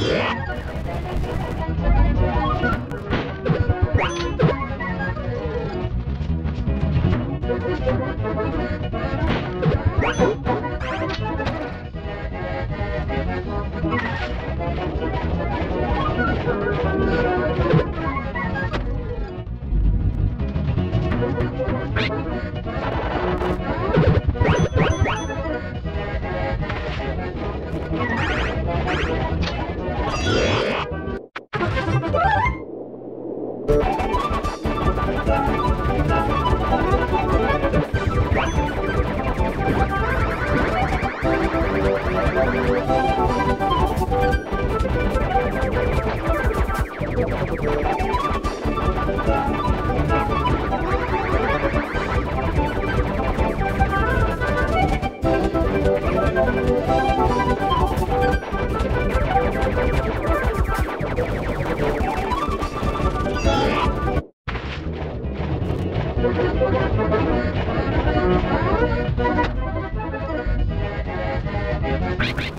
Yeah. I'm sorry.